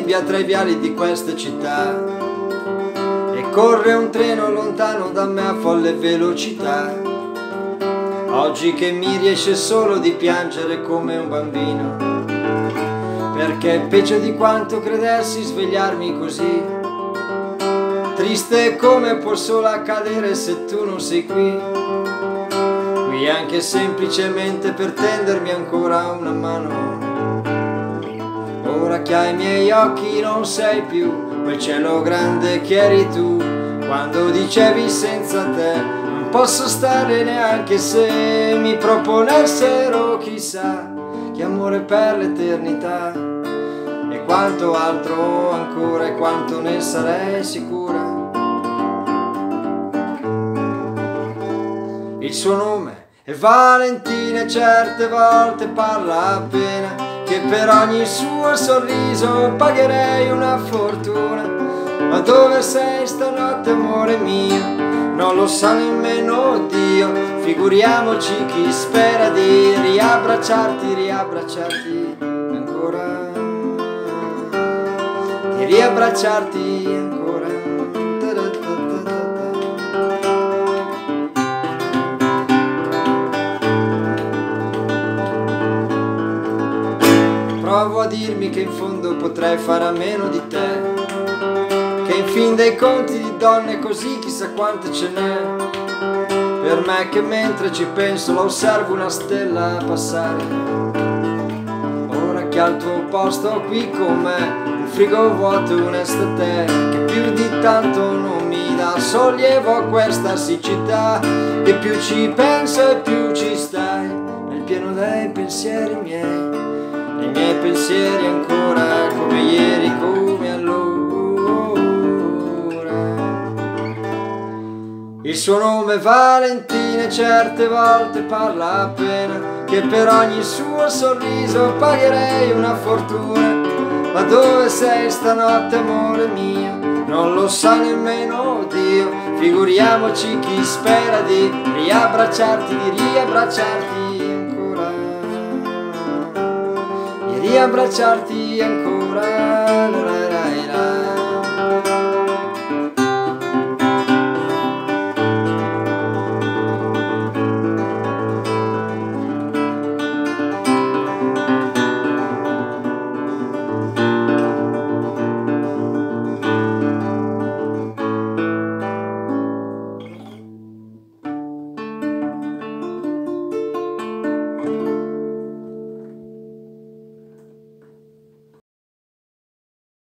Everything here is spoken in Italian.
via tra i viali di questa città e corre un treno lontano da me a folle velocità. Oggi che mi riesce solo di piangere come un bambino, perché peggio di quanto credessi svegliarmi così. Triste come può solo accadere se tu non sei qui. Qui anche semplicemente per tendermi ancora una mano. Ora che ai miei occhi non sei più quel cielo grande che eri tu. Quando dicevi senza te non posso stare neanche se mi proponessero chissà che amore per l'eternità. E quanto altro ancora e quanto ne sarei sicura. Il suo nome è Valentina e certe volte parla appena che per ogni suo sorriso pagherei una fortuna. Ma dove sei stanotte, amore mio? Non lo sa nemmeno Dio, figuriamoci chi spera di riabbracciarti, riabbracciarti ancora, di riabbracciarti ancora. Provo a dirmi che in fondo potrei fare a meno di te. Che in fin dei conti di donne così chissà quante ce n'è. Per me che mentre ci penso la osservo una stella passare. Ora che al tuo posto qui con me Un frigo vuoto e un'estate Che più di tanto non mi dà sollievo a questa siccità. Che più ci penso e più ci stai Nel pieno dei pensieri miei i miei pensieri ancora come ieri, come allora. Il suo nome Valentina certe volte parla appena che per ogni suo sorriso pagherei una fortuna. Ma dove sei stanotte, amore mio? Non lo sa nemmeno Dio, figuriamoci chi spera di riabbracciarti, di riabbracciarti riabbracciarti ancora